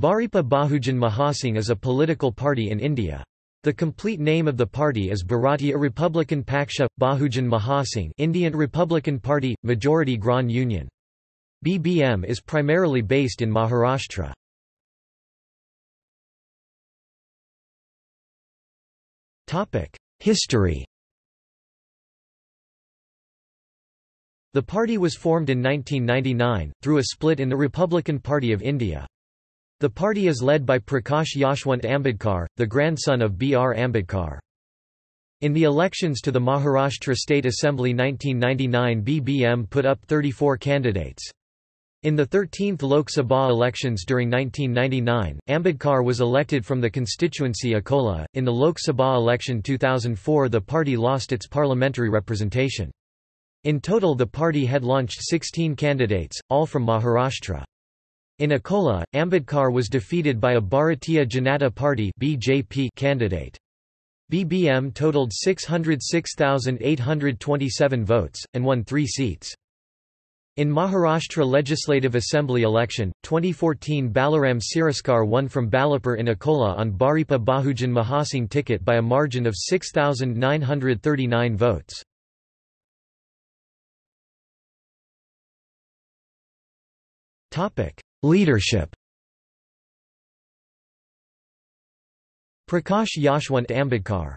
Bharipa Bahujan Mahasangh is a political party in India. The complete name of the party is Bharatiya Republican Paksha, Bahujan Mahasangh Indian Republican Party, Majority Grand Union. BBM is primarily based in Maharashtra. History The party was formed in 1999, through a split in the Republican Party of India. The party is led by Prakash Yashwant Ambedkar, the grandson of B. R. Ambedkar. In the elections to the Maharashtra State Assembly 1999 BBM put up 34 candidates. In the 13th Lok Sabha elections during 1999, Ambedkar was elected from the constituency Akola. In the Lok Sabha election 2004 the party lost its parliamentary representation. In total the party had launched 16 candidates, all from Maharashtra. In Akola, Ambedkar was defeated by a Bharatiya Janata Party (BJP) candidate. BBM totaled 606,827 votes, and won three seats. In Maharashtra Legislative Assembly election, 2014 Balaram Siraskar won from Balapur in Akola on Bharipa Bahujan Mahasangh ticket by a margin of 6,939 votes. Leadership. Prakash Yashwant Ambedkar